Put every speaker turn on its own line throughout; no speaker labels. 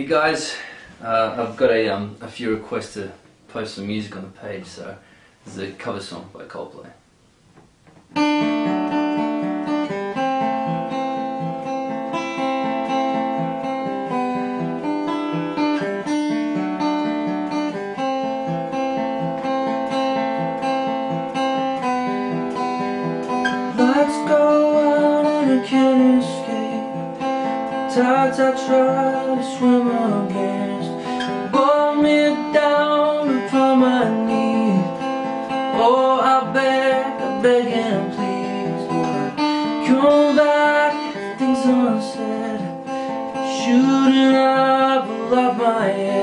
Hey guys, uh, I've got a, um, a few requests to post some music on the page, so this is a cover song by Coldplay.
I try to swim against Brought me down upon my knees. Oh, I beg, I beg and please Come back, things unsaid. Shooting up above my head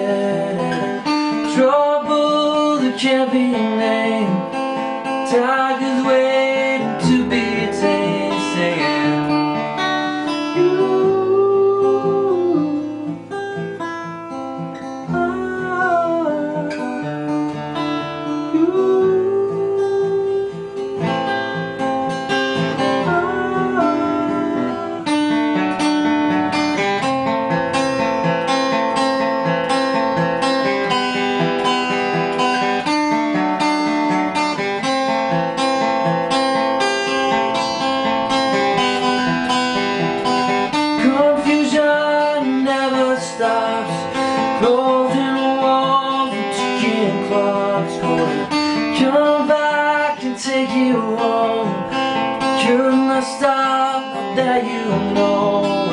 you on You're not stop that you know.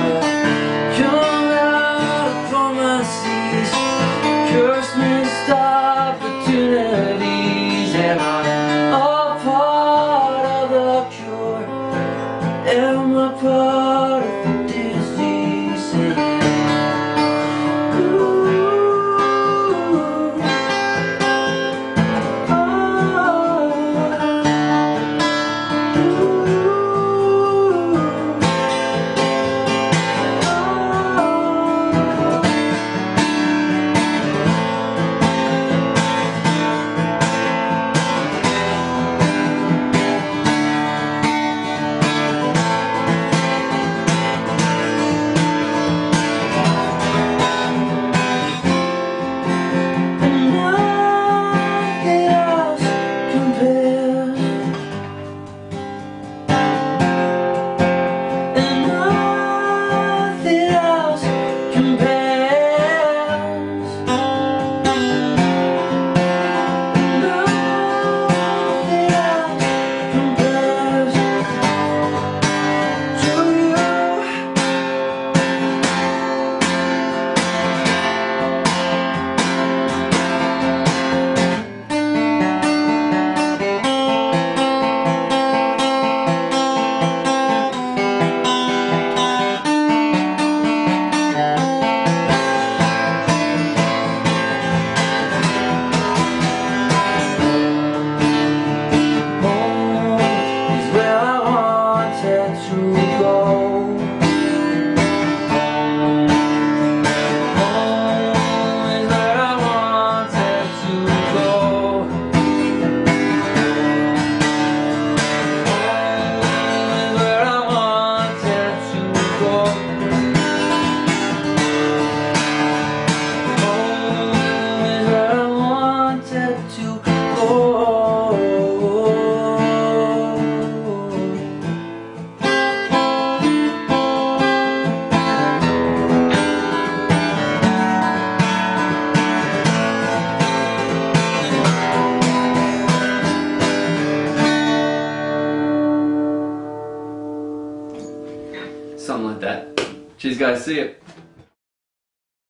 That. Cheers guys, see ya.